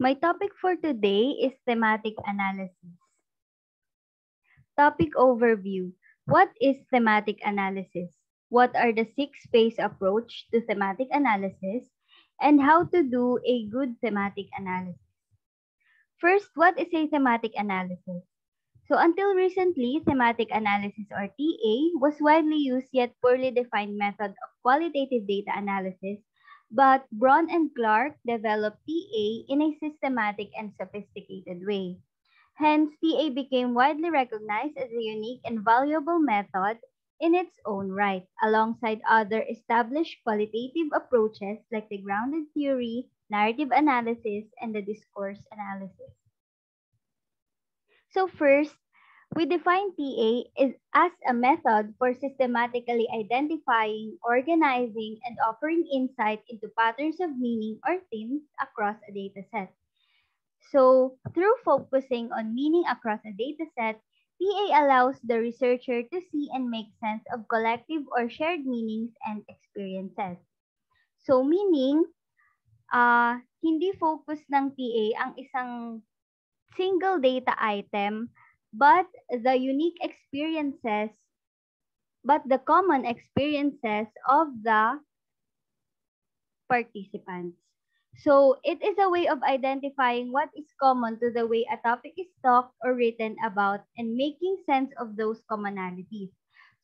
My topic for today is thematic analysis. Topic overview. What is thematic analysis? What are the six phase approach to thematic analysis? And how to do a good thematic analysis? First, what is a thematic analysis? So until recently, thematic analysis or TA was widely used yet poorly defined method of qualitative data analysis but Braun and Clark developed TA in a systematic and sophisticated way. Hence, TA became widely recognized as a unique and valuable method in its own right, alongside other established qualitative approaches like the grounded theory, narrative analysis, and the discourse analysis. So first, we define TA as a method for systematically identifying, organizing, and offering insight into patterns of meaning or themes across a dataset. So, through focusing on meaning across a dataset, TA allows the researcher to see and make sense of collective or shared meanings and experiences. So, meaning, uh, hindi focus ng TA ang isang single data item but the unique experiences, but the common experiences of the participants. So it is a way of identifying what is common to the way a topic is talked or written about and making sense of those commonalities.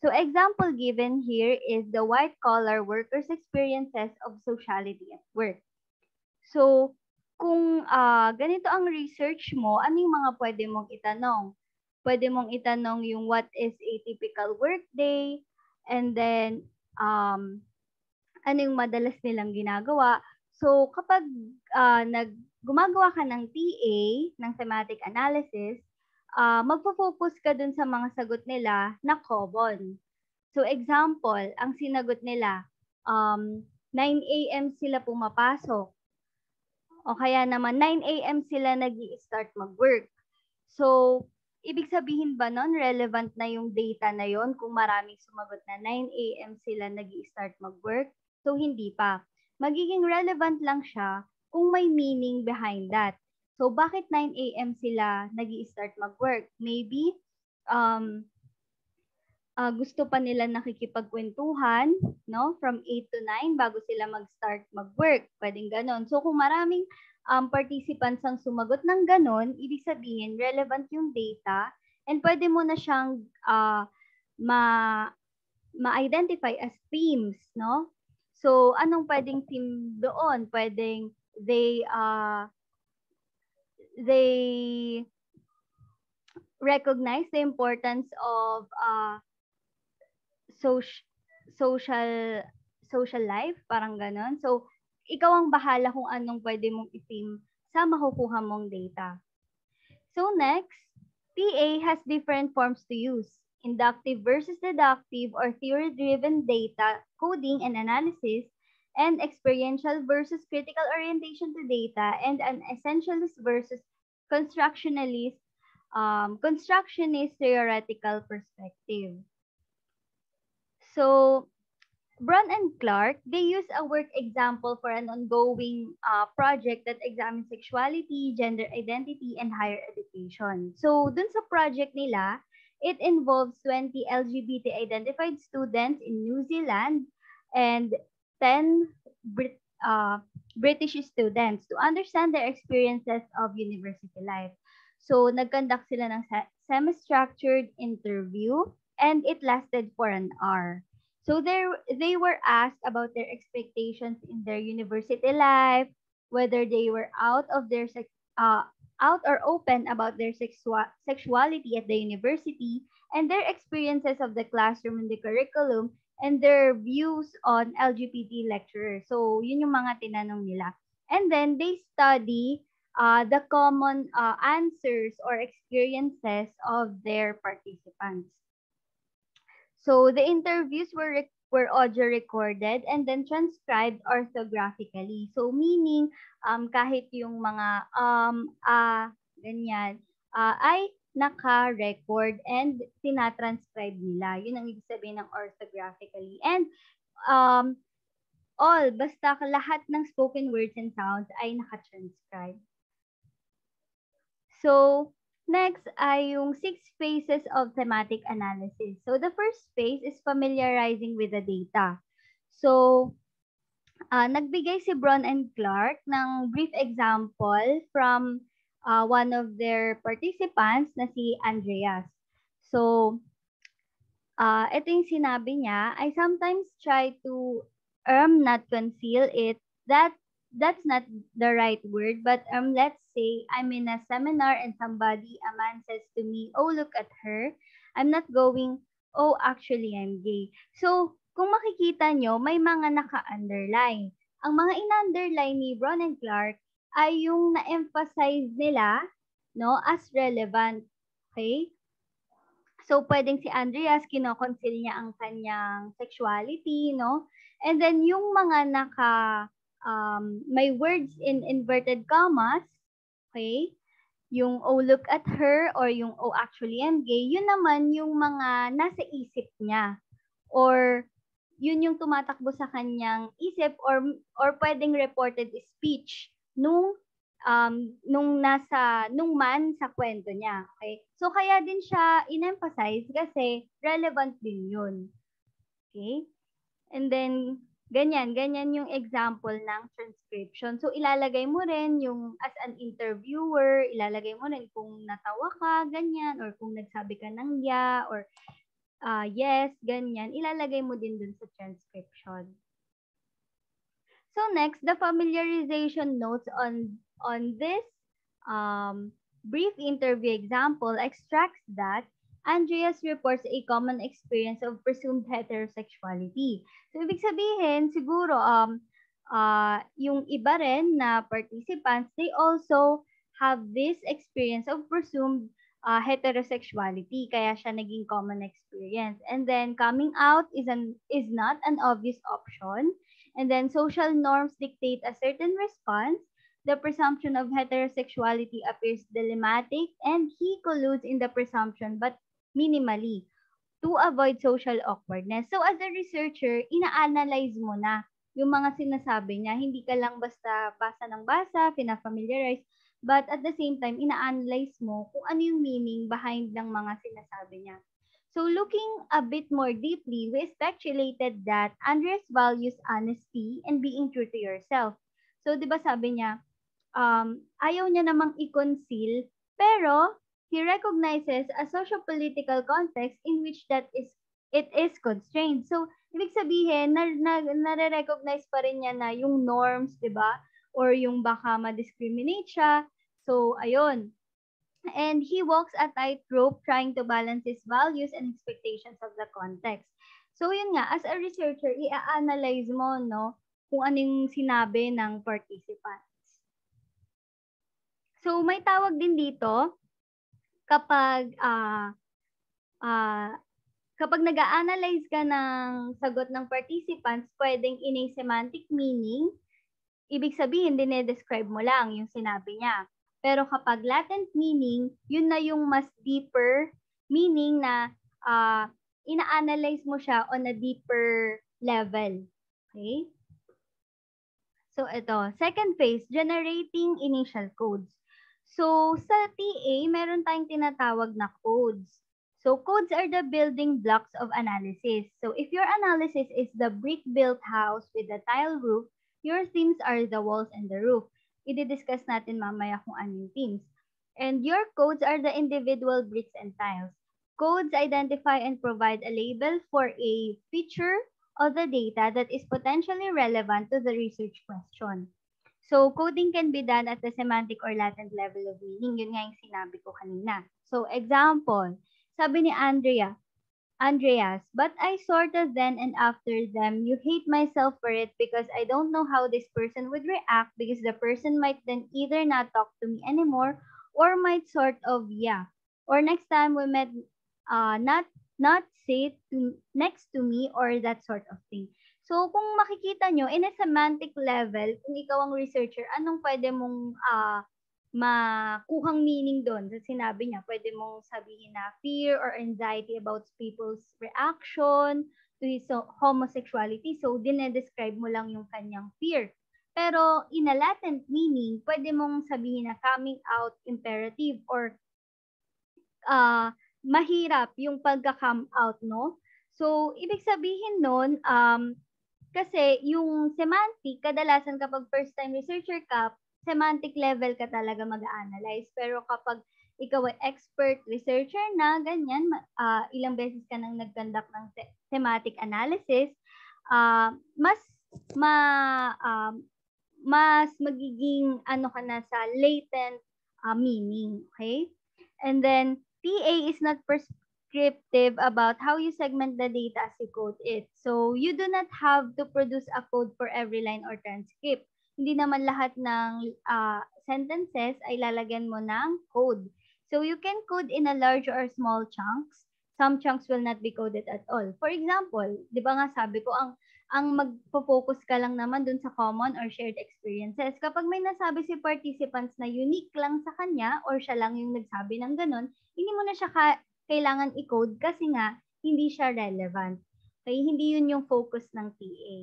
So example given here is the white collar workers' experiences of sociality at work. So kung uh, ganito ang research mo, ano yung mga pwede mong itanong? Pwede mong itanong yung what is a typical workday, and then um, ano yung madalas nilang ginagawa. So, kapag uh, nag, gumagawa ka ng TA, ng thematic analysis, uh, magpo-focus ka dun sa mga sagot nila na common. So, example, ang sinagot nila, um, 9 a.m. sila pumapasok. O kaya naman, 9 a.m. sila nag start mag-work. So, Ibig sabihin ba nun, relevant na yung data na yon kung maraming sumagot na 9 a.m. sila nag start mag-work? So, hindi pa. Magiging relevant lang siya kung may meaning behind that. So, bakit 9 a.m. sila nag start mag-work? Maybe, um, uh, gusto pa nila nakikipagkwentuhan, no? From 8 to 9 bago sila mag-start mag-work. Pwedeng ganon. So, kung maraming um, participants ang sumagot ng ganun, ibig sabihin relevant yung data and pwede mo na siyang uh, ma ma-identify as themes, no? So, anong pwedeng theme doon? Pwedeng they uh, they recognize the importance of uh, social social social life, parang ganon. So, ikaw ang bahala kung anong pwede mong itim sa makukuha mong data. So next, TA has different forms to use. Inductive versus deductive or theory-driven data coding and analysis, and experiential versus critical orientation to data, and an essentialist versus constructionalist, um, constructionist theoretical perspective. So, Braun and Clark, they use a work example for an ongoing uh, project that examines sexuality, gender identity, and higher education. So, dun sa project nila, it involves 20 LGBT-identified students in New Zealand and 10 Brit uh, British students to understand their experiences of university life. So, nag-conduct sila ng semi-structured interview and it lasted for an hour. So they they were asked about their expectations in their university life, whether they were out of their uh, out or open about their sexua- sexuality at the university, and their experiences of the classroom and the curriculum, and their views on LGBT lecturers. So yun yung mga tinanong nila. And then they study uh, the common uh, answers or experiences of their participants. So the interviews were were audio recorded and then transcribed orthographically. So meaning um kahit yung mga um ah uh, ganyan uh, ay naka-record and tinatranscribe nila. Yun ang ibig sabihin ng orthographically. And um all basta lahat ng spoken words and sounds ay naka-transcribe. So, next ay yung six phases of thematic analysis. So, the first phase is familiarizing with the data. So, uh, nagbigay si Bron and Clark ng brief example from uh, one of their participants na si Andreas. So, uh, ito yung sinabi niya, I sometimes try to um, not conceal it. That that's not the right word, but um, let's say I'm in a seminar and somebody, a man says to me, oh, look at her. I'm not going, oh, actually, I'm gay. So, kung makikita nyo, may mga naka-underline. Ang mga in-underline ni Bron and Clark ay yung na-emphasize nila no, as relevant. Okay? So, pwedeng si Andreas, kinoconceal niya ang kanyang sexuality, no? And then, yung mga naka, um, may words in inverted commas, okay? Yung, oh, look at her, or yung, oh, actually, I'm gay, yun naman yung mga nasa isip niya. Or, yun yung tumatakbo sa kanyang isip or or pwedeng reported speech nung um nung nasa nung man sa kwento niya. Okay? So kaya din siya in-emphasize kasi relevant din yun. Okay? And then ganyan, ganyan yung example ng transcription. So ilalagay mo rin yung as an interviewer, ilalagay mo rin kung natawa ka, ganyan or kung nagsabi ka ng ya or uh, yes, ganyan, ilalagay mo din dun sa transcription. So next, the familiarization notes on on this um, brief interview example extracts that Andreas reports a common experience of presumed heterosexuality. So, ibig sabihin, siguro, um, uh, yung iba rin na participants, they also have this experience of presumed uh, heterosexuality. Kaya siya naging common experience. And then coming out is an is not an obvious option. And then social norms dictate a certain response. The presumption of heterosexuality appears dilemmatic and he colludes in the presumption but minimally to avoid social awkwardness so as a researcher ina-analyze mo na yung mga sinasabi niya hindi ka lang basta basa ng basa fina-familiarize But at the same time, ina-analyze mo kung ano yung meaning behind ng mga sinasabi niya. So looking a bit more deeply, we speculated that Andres values honesty and being true to yourself. So 'di ba sabi niya, um, ayaw niya namang i-conceal, pero he recognizes a socio-political context in which that is it is constrained. So ibig sabihin, na, na, nare-recognize pa rin niya na yung norms, 'di ba? or yung baka ma-discriminate siya. So, ayun. And he walks a tightrope trying to balance his values and expectations of the context. So, yun nga, as a researcher, i-analyze mo, no, kung anong sinabi ng participants. So, may tawag din dito kapag uh, uh, kapag nag-a-analyze ka ng sagot ng participants, pwedeng in a semantic meaning ibig sabihin, dinedescribe mo lang yung sinabi niya. Pero kapag latent meaning, yun na yung mas deeper meaning na uh, ina-analyze mo siya on a deeper level. Okay? So, ito. Second phase, generating initial codes. So, sa TA, meron tayong tinatawag na codes. So, codes are the building blocks of analysis. So, if your analysis is the brick-built house with a tile roof, Your themes are the walls and the roof. I-discuss natin mamaya kung anong themes. And your codes are the individual bricks and tiles. Codes identify and provide a label for a feature of the data that is potentially relevant to the research question. So, coding can be done at the semantic or latent level of meaning. Yun nga yung sinabi ko kanina. So, example, sabi ni Andrea, Andreas, but I sort of then and after them, you hate myself for it because I don't know how this person would react because the person might then either not talk to me anymore or might sort of yeah. Or next time we met, uh, not not say to next to me or that sort of thing. So kung makikita nyo, in a semantic level, kung ikaw ang researcher, anong pwede mong uh, makuhang meaning doon sa sinabi niya. Pwede mong sabihin na fear or anxiety about people's reaction to his homosexuality. So, dinedescribe mo lang yung kanyang fear. Pero in a latent meaning, pwede mong sabihin na coming out imperative or uh, mahirap yung pagka-come out, no? So, ibig sabihin nun, um, kasi yung semantic, kadalasan kapag first-time researcher ka, semantic level ka talaga mag-analyze. Pero kapag ikaw ay expert researcher na, ganyan, uh, ilang beses ka nang nag-conduct ng thematic analysis, uh, mas ma um, mas magiging ano ka na sa latent uh, meaning, okay? And then TA is not prescriptive about how you segment the data as you code it. So you do not have to produce a code for every line or transcript. Hindi naman lahat ng uh, sentences ay lalagyan mo ng code. So you can code in a large or small chunks. Some chunks will not be coded at all. For example, di ba nga sabi ko, ang ang magpo-focus ka lang naman dun sa common or shared experiences. Kapag may nasabi si participants na unique lang sa kanya or siya lang yung nagsabi ng ganun, hindi mo na siya ka- kailangan i-code kasi nga hindi siya relevant. Okay? Hindi yun yung focus ng TA.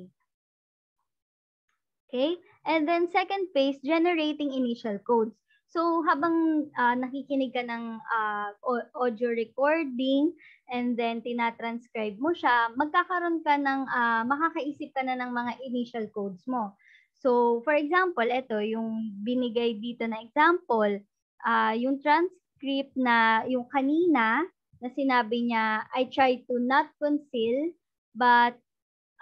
Okay? And then second phase, generating initial codes. So habang uh, nakikinig ka ng uh, audio recording and then tinatranscribe mo siya, magkakaroon ka ng, uh, makakaisip ka na ng mga initial codes mo. So for example, ito yung binigay dito na example, uh, yung transcript na yung kanina na sinabi niya, I try to not conceal but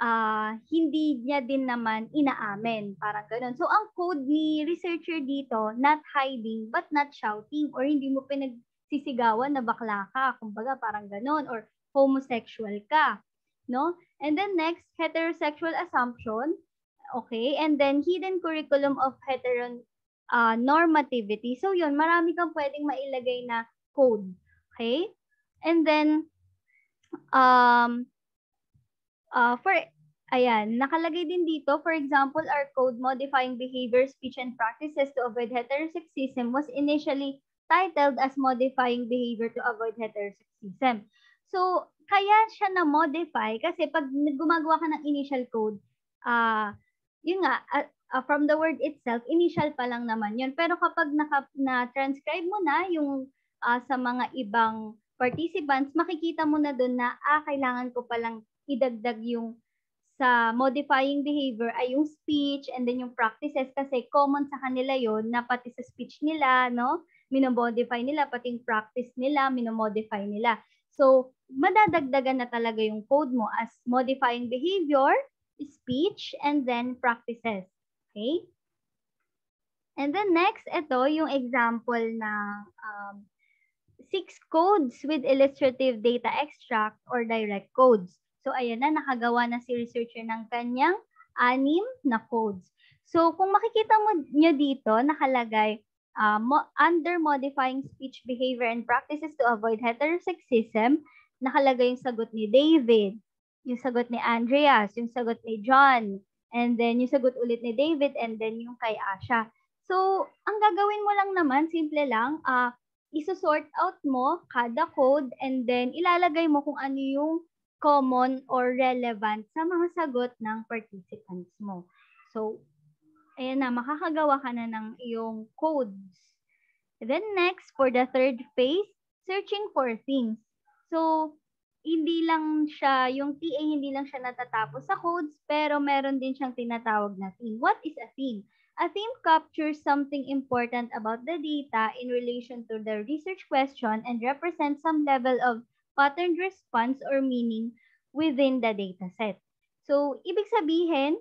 uh, hindi niya din naman inaamin. Parang ganun. So, ang code ni researcher dito, not hiding but not shouting or hindi mo pinagsisigawan na bakla ka. Kumbaga, parang ganun. Or homosexual ka. No? And then next, heterosexual assumption. Okay? And then hidden curriculum of heteron uh, normativity. So, yun, marami kang pwedeng mailagay na code. Okay? And then, um, Uh, for, ayan, nakalagay din dito, for example, our code modifying behavior, speech, and practices to avoid heterosexism was initially titled as modifying behavior to avoid heterosexism. So, kaya siya na-modify kasi pag gumagawa ka ng initial code, uh, yun nga, uh, uh, from the word itself, initial pa lang naman yun. Pero kapag na-transcribe mo na yung uh, sa mga ibang participants, makikita mo na doon na, ah, kailangan ko palang idagdag yung sa modifying behavior ay yung speech and then yung practices kasi common sa kanila yon na pati sa speech nila, no? Minomodify nila, pati yung practice nila, minomodify nila. So, madadagdagan na talaga yung code mo as modifying behavior, speech, and then practices. Okay? And then next, ito yung example na um, six codes with illustrative data extract or direct codes. So, ayan na, nakagawa na si researcher ng kanyang anim na codes. So, kung makikita mo nyo dito, nakalagay, uh, mo, under modifying speech behavior and practices to avoid heterosexism, nakalagay yung sagot ni David, yung sagot ni Andreas, yung sagot ni John, and then yung sagot ulit ni David, and then yung kay Asha. So, ang gagawin mo lang naman, simple lang, uh, isusort out mo kada code, and then ilalagay mo kung ano yung common or relevant sa mga sagot ng participants mo. So, ayan na, makakagawa ka na ng iyong codes. then next, for the third phase, searching for things. So, hindi lang siya, yung TA hindi lang siya natatapos sa codes, pero meron din siyang tinatawag na theme. What is a theme? A theme captures something important about the data in relation to the research question and represents some level of pattern response or meaning within the data set. So, ibig sabihin,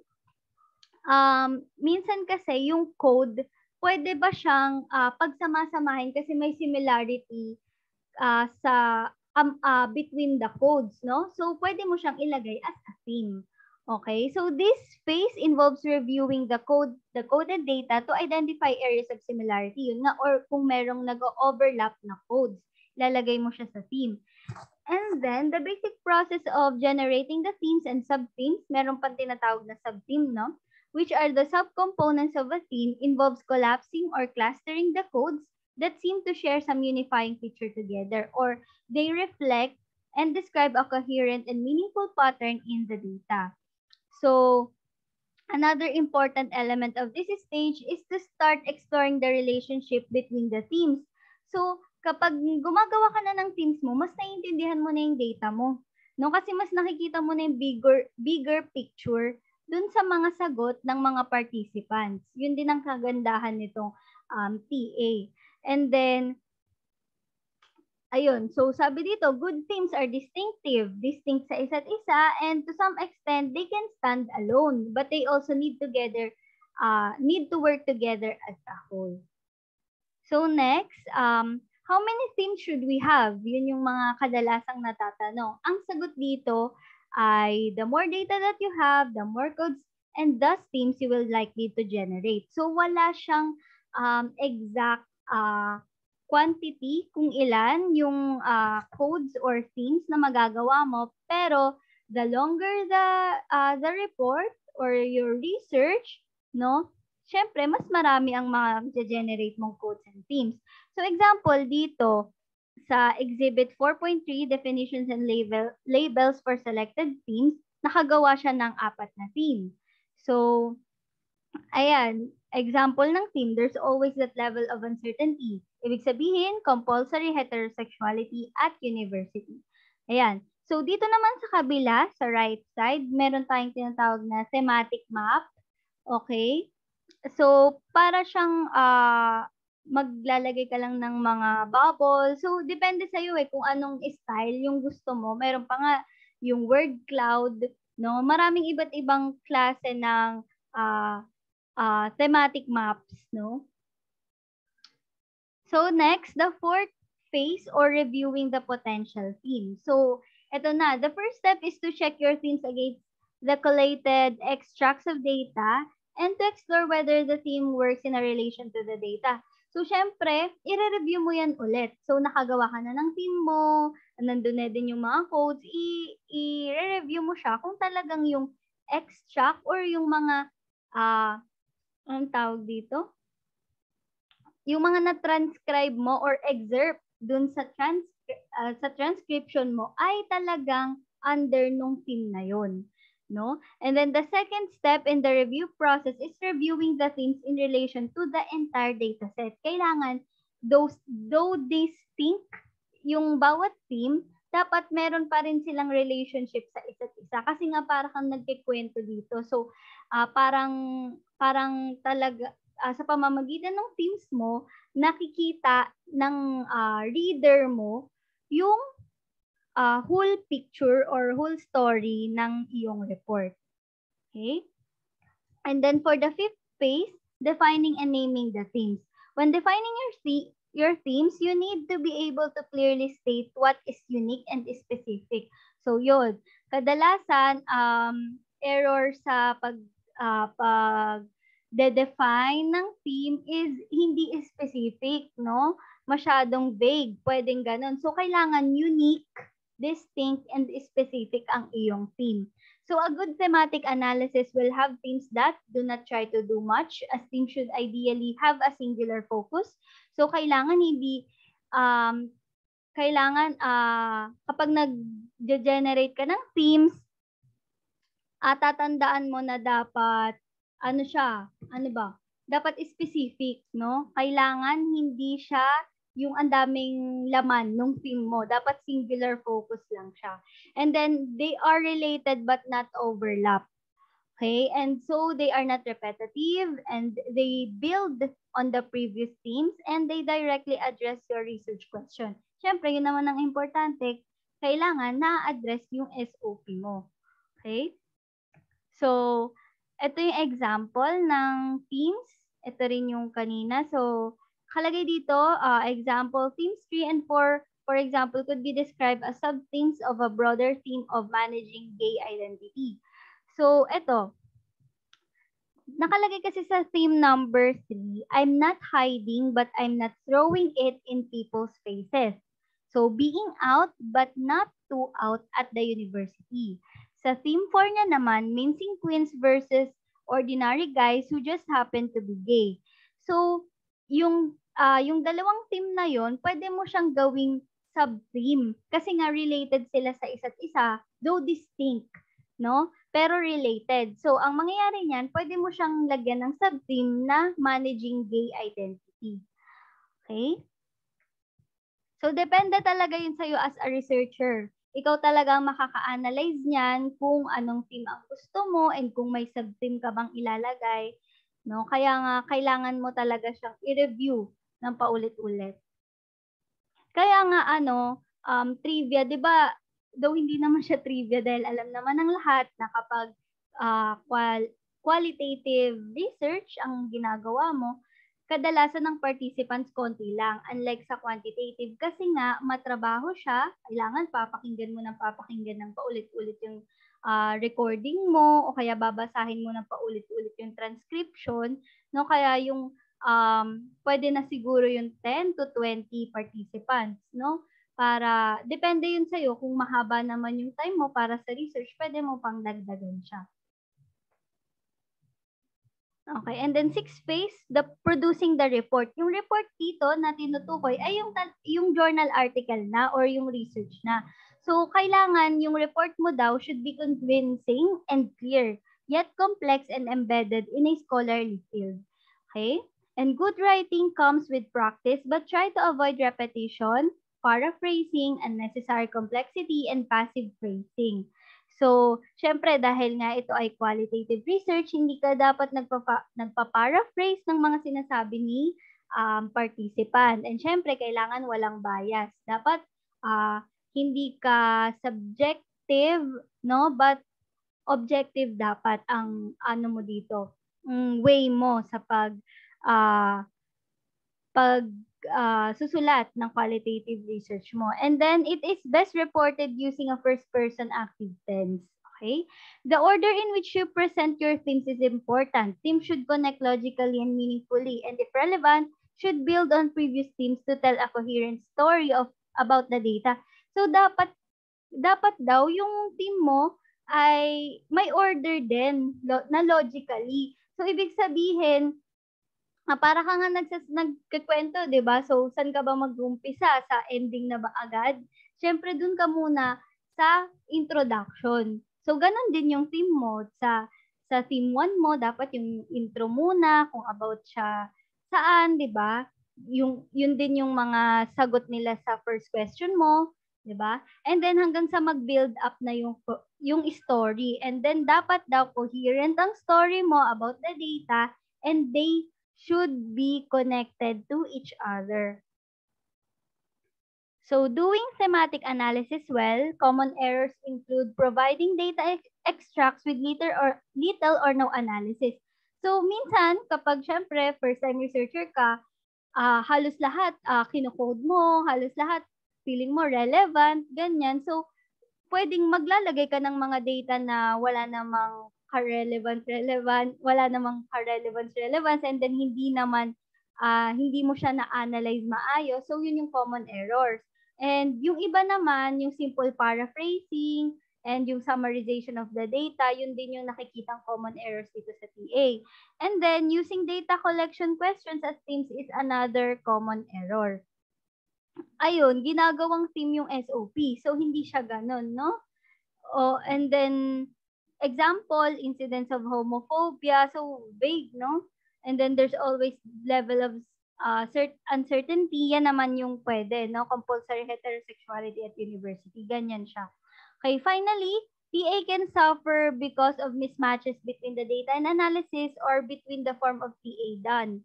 um, minsan kasi yung code, pwede ba siyang uh, pagsama-samahin kasi may similarity uh, sa um, uh, between the codes, no? So, pwede mo siyang ilagay as a theme. Okay, so this phase involves reviewing the code, the coded data to identify areas of similarity, yun nga, or kung merong nag-overlap na codes, lalagay mo siya sa theme. And then, the basic process of generating the themes and subthemes, meron pang tinatawag na subtheme, no? Which are the subcomponents of a theme involves collapsing or clustering the codes that seem to share some unifying feature together or they reflect and describe a coherent and meaningful pattern in the data. So, Another important element of this stage is to start exploring the relationship between the teams. So, kapag gumagawa ka na ng teams mo, mas naiintindihan mo na yung data mo. No? Kasi mas nakikita mo na yung bigger, bigger picture dun sa mga sagot ng mga participants. Yun din ang kagandahan nitong um, TA. And then, ayun, so sabi dito, good teams are distinctive, distinct sa isa't isa, and to some extent, they can stand alone, but they also need together, uh, need to work together as a whole. So next, um, how many teams should we have? Yun yung mga kadalasang natatanong. Ang sagot dito ay the more data that you have, the more codes and thus teams you will likely to generate. So wala siyang um, exact uh, quantity kung ilan yung uh, codes or themes na magagawa mo. Pero the longer the uh, the report or your research, no? Syempre, mas marami ang mga generate mong codes and themes. So example dito sa exhibit 4.3 definitions and label labels for selected themes, nakagawa siya ng apat na theme. So ayan, example ng theme, there's always that level of uncertainty. Ibig sabihin, compulsory heterosexuality at university. Ayan. So, dito naman sa kabila, sa right side, meron tayong tinatawag na thematic map. Okay? So, para siyang uh, maglalagay ka lang ng mga bubble. So, depende sa iyo eh kung anong style yung gusto mo. Meron pa nga yung word cloud, no? Maraming iba't ibang klase ng uh, uh, thematic maps, no? So next, the fourth phase or reviewing the potential theme. So, eto na. The first step is to check your themes against the collated extracts of data and to explore whether the theme works in a relation to the data. So, syempre, i-review mo yan ulit. So, nakagawa ka na ng theme mo, nandun na din yung mga codes, i-review mo siya kung talagang yung extract or yung mga uh, anong tawag dito? Yung mga na-transcribe mo or excerpt dun sa trans uh, sa transcription mo ay talagang under nung theme na yon no? And then the second step in the review process is reviewing the themes in relation to the entire data set kailangan those though distinct yung bawat theme dapat meron pa rin silang relationship sa isa't isa. Kasi nga para kang nagkikwento dito. So uh, parang parang talaga uh, sa pamamagitan ng teams mo nakikita ng uh, reader mo yung uh, whole picture or whole story ng iyong report. Okay? And then for the fifth phase, defining and naming the themes. When defining your the- your themes, you need to be able to clearly state what is unique and specific. So yun, kadalasan um error sa pag uh, pag de-define ng theme is hindi specific, no? Masyadong vague, pwedeng ganun. So kailangan unique, distinct and specific ang iyong theme. So a good thematic analysis will have themes that do not try to do much as themes should ideally have a singular focus. So kailangan hindi um kailangan uh, kapag nag-generate ka ng themes, uh, tatandaan mo na dapat ano siya, ano ba? Dapat specific, no? Kailangan hindi siya yung ang daming laman nung theme mo. Dapat singular focus lang siya. And then, they are related but not overlap. Okay? And so, they are not repetitive and they build on the previous themes and they directly address your research question. Siyempre, yun naman ang importante. Kailangan na-address yung SOP mo. Okay? So, ito yung example ng themes. Ito rin yung kanina. So, kalagay dito, uh, example, themes 3 and 4, for example, could be described as sub-themes of a broader theme of managing gay identity. So, ito. Nakalagay kasi sa theme number 3, I'm not hiding but I'm not throwing it in people's faces. So, being out but not too out at the university. Sa theme 4 niya naman, mincing queens versus ordinary guys who just happen to be gay. So, yung uh, yung dalawang team na yon, pwede mo siyang gawing sub-theme kasi nga related sila sa isa't isa, though distinct, no? pero related. So, ang mangyayari niyan, pwede mo siyang lagyan ng subtheme na managing gay identity. Okay? So, depende talaga yun sa'yo as a researcher. Ikaw talaga ang makaka-analyze niyan kung anong theme ang gusto mo and kung may subtheme ka bang ilalagay. No? Kaya nga, kailangan mo talaga siyang i-review ng paulit-ulit. Kaya nga, ano, um, trivia, di ba, though hindi naman siya trivia dahil alam naman ng lahat na kapag uh, qual- qualitative research ang ginagawa mo, kadalasan ng participants konti lang. Unlike sa quantitative, kasi nga matrabaho siya, kailangan papakinggan mo ng papakinggan ng paulit-ulit yung uh, recording mo o kaya babasahin mo ng paulit-ulit yung transcription. No? Kaya yung um, pwede na siguro yung 10 to 20 participants. No? para depende yun sa'yo kung mahaba naman yung time mo para sa research, pwede mo pang dagdagan siya. Okay, and then sixth phase, the producing the report. Yung report dito na tinutukoy ay yung yung journal article na or yung research na. So kailangan yung report mo daw should be convincing and clear, yet complex and embedded in a scholarly field. Okay? And good writing comes with practice, but try to avoid repetition, paraphrasing, unnecessary complexity, and passive phrasing. So, syempre, dahil nga ito ay qualitative research, hindi ka dapat nagpapa, nagpa-paraphrase ng mga sinasabi ni um, participant. And syempre, kailangan walang bias. Dapat uh, hindi ka subjective, no? But objective dapat ang ano mo dito, um, way mo sa pag uh, pag uh, susulat ng qualitative research mo. And then it is best reported using a first person active tense. Okay? The order in which you present your themes is important. Themes should connect logically and meaningfully and if relevant, should build on previous themes to tell a coherent story of about the data. So dapat dapat daw yung theme mo ay may order din lo, na logically. So ibig sabihin, ah, para ka nga nagsas nagkukuwento, 'di ba? So, saan ka ba mag-uumpisa? Sa ending na ba agad? Siyempre, dun ka muna sa introduction. So, ganun din yung theme mo. Sa, sa theme 1 mo, dapat yung intro muna, kung about siya saan, 'di ba? Yung yun din yung mga sagot nila sa first question mo, 'di ba? And then hanggang sa mag-build up na yung yung story. And then dapat daw coherent ang story mo about the data and they should be connected to each other. So doing thematic analysis well, common errors include providing data ex extracts with little or little or no analysis. So minsan kapag syempre first time researcher ka, uh, halos lahat uh, kinocode mo, halos lahat feeling mo relevant, ganyan. So pwedeng maglalagay ka ng mga data na wala namang ka-relevant, relevant, wala namang ka-relevance, relevance, and then hindi naman, uh, hindi mo siya na-analyze maayos. So, yun yung common errors. And yung iba naman, yung simple paraphrasing, and yung summarization of the data, yun din yung nakikitang common errors dito sa TA. And then, using data collection questions as themes is another common error. Ayun, ginagawang theme yung SOP. So, hindi siya ganun, no? Oh, and then, example, incidence of homophobia, so vague, no? And then there's always level of uh, cert- uncertainty, yan naman yung pwede, no? Compulsory heterosexuality at university, ganyan siya. Okay, finally, TA can suffer because of mismatches between the data and analysis or between the form of TA done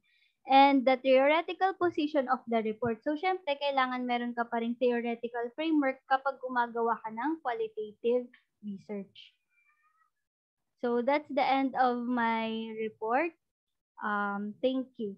and the theoretical position of the report. So, syempre, kailangan meron ka pa rin theoretical framework kapag gumagawa ka ng qualitative research. So that's the end of my report. Um, thank you.